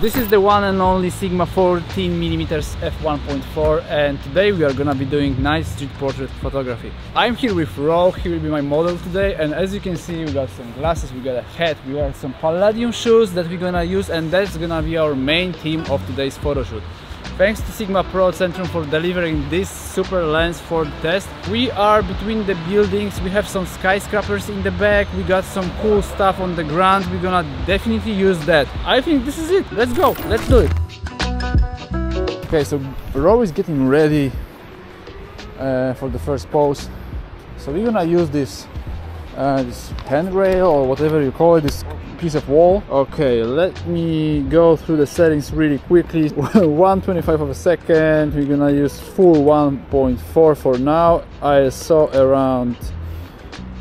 This is the one and only Sigma 14mm f1.4 and today we are gonna be doing nice street portrait photography. I'm here with Ro, he will be my model today and as you can see we got some glasses, we got a hat, we got some Palladium shoes that we're gonna use and that's gonna be our main theme of today's photo shoot. Thanks to Sigma Pro Centrum for delivering this super lens for the test. We are between the buildings, we have some skyscrapers in the back, we got some cool stuff on the ground, we're gonna definitely use that. I think this is it, let's go, let's do it. Okay, so Ro is getting ready uh, for the first pose. So we're gonna use this, uh, this handrail or whatever you call it, this piece of wall. Okay, let me go through the settings really quickly. 125 of a second. We're gonna use full 1.4 for now. ISO around.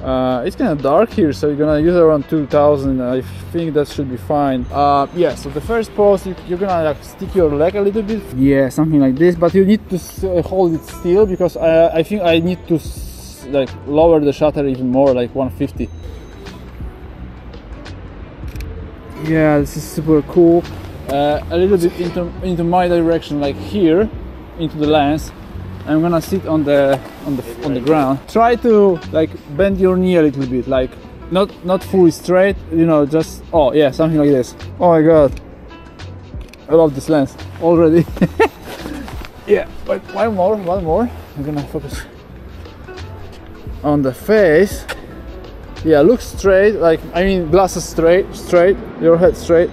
Uh, it's kind of dark here, so you're gonna use around 2000. I think that should be fine. Uh, yeah. So the first pose, you, are gonna like stick your leg a little bit. Yeah, something like this. But you need to uh, hold it still because I, I think I need to like lower the shutter even more, like 150. yeah this is super cool. Uh, a little bit into, into my direction like here into the lens. I'm gonna sit on the on the on the ground. Try to like bend your knee a little bit like not not fully straight you know just oh yeah something like this. Oh my god. I love this lens already. Yeah but one more one more. I'm gonna focus on the face. Yeah look straight like i mean glasses straight straight your head straight.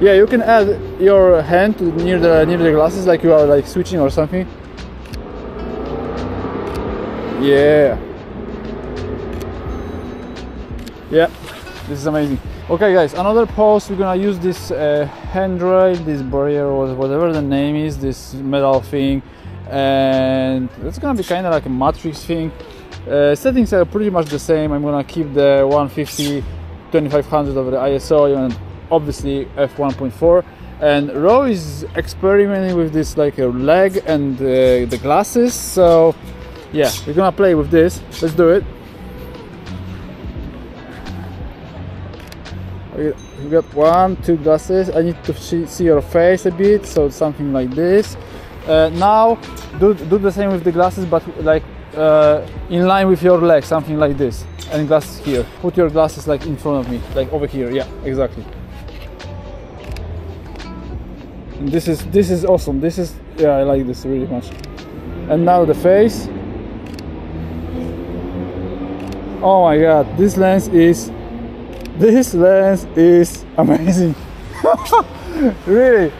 Yeah you can add your hand to near the near the glasses like you are like switching or something. Yeah. Yeah this is amazing. Okay guys another pose we're gonna use this uh, handrail this barrier or whatever the name is this metal thing. And it's gonna be kind of like a matrix thing uh, settings are pretty much the same. I'm gonna keep the 150 2500 over the ISO and obviously f1.4 and Ro is experimenting with this like a leg and uh, the glasses so yeah we're gonna play with this. Let's do it. We got one two glasses. I need to see your face a bit so something like this. Uh, now do, do the same with the glasses but like uh, in line with your leg, something like this. And glasses here. Put your glasses like in front of me, like over here. Yeah, exactly. And this is this is awesome. This is yeah, I like this really much. And now the face. Oh my god, this lens is this lens is amazing. really,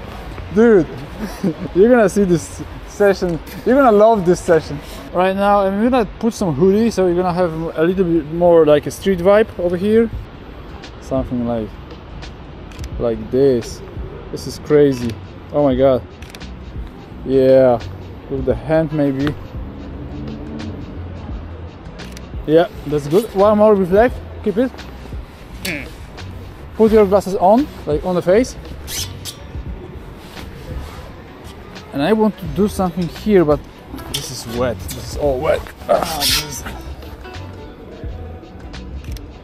dude, you're gonna see this session. You're gonna love this session. Right now, I'm gonna put some hoodie, so we're gonna have a little bit more like a street vibe over here. Something like like this. This is crazy. Oh my god. Yeah, with the hand maybe. Yeah, that's good. One more reflect. Keep it. Put your glasses on, like on the face. and I want to do something here but this is wet. This is all wet. Ah, this...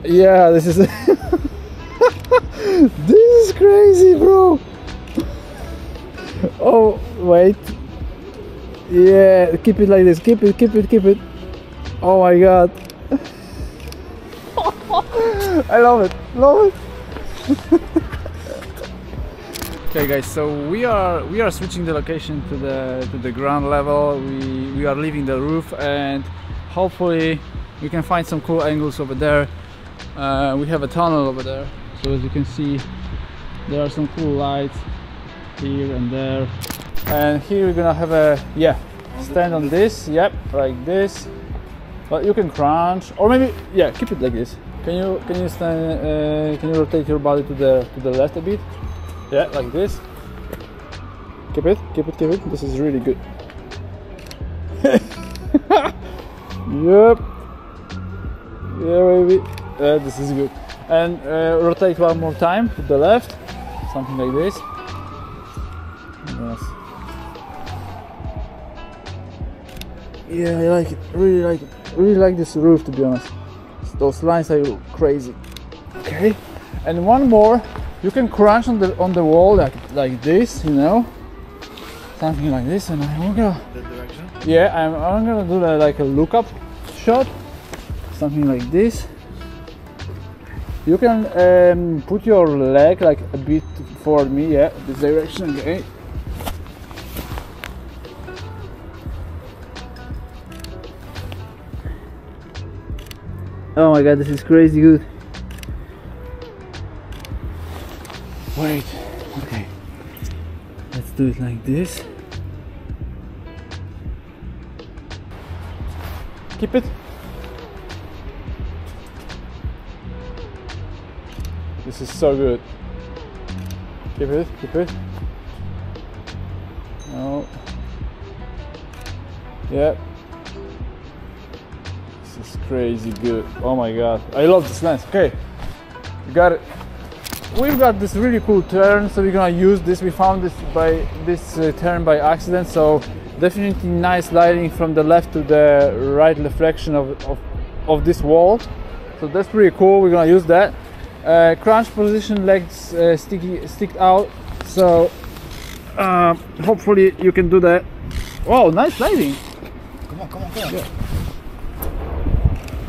yeah this is this is crazy bro. Oh wait. Yeah keep it like this. Keep it keep it keep it. Oh my god. I love it. Love it Okay guys, so we are we are switching the location to the to the ground level. We we are leaving the roof and hopefully we can find some cool angles over there. Uh, we have a tunnel over there, so as you can see, there are some cool lights here and there. And here we're gonna have a yeah stand on this. Yep, like this. But you can crunch or maybe yeah keep it like this. Can you can you stand? Uh, can you rotate your body to the to the left a bit? Yeah, like this. Keep it, keep it, keep it. This is really good. yep. Yeah, baby. Uh, this is good. And uh, rotate one more time to the left. Something like this. Yes. Yeah, I like it. Really like it. Really like this roof to be honest. Those lines are crazy. Okay. And one more you can crunch on the on the wall like like this, you know, something like this, and I'm gonna That direction. yeah, I'm, I'm gonna do that like a lookup shot, something like this. You can um, put your leg like a bit forward me, yeah, this direction, okay. Oh my god, this is crazy good. Wait, okay. Let's do it like this. Keep it. This is so good. Keep it, keep it. No. Yep. This is crazy good. Oh my god. I love this lens. Okay. We got it. We've got this really cool turn, so we're gonna use this. We found this by this uh, turn by accident, so definitely nice lighting from the left to the right reflection of, of, of this wall. So that's pretty cool. We're gonna use that. Uh, crunch position, legs uh, sticky stick out. So uh, hopefully you can do that. Wow, nice lighting. Come on, come on, come on.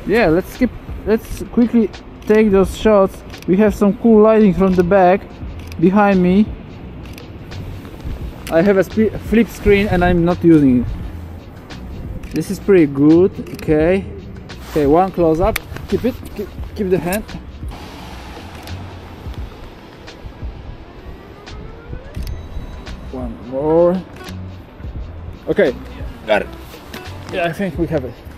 Yeah, let's skip. Let's quickly take those shots. We have some cool lighting from the back, behind me. I have a flip screen and I'm not using it. This is pretty good. Okay. Okay, one close up. Keep it. Keep, keep the hand. One more. Okay. Got it. Yeah, I think we have it.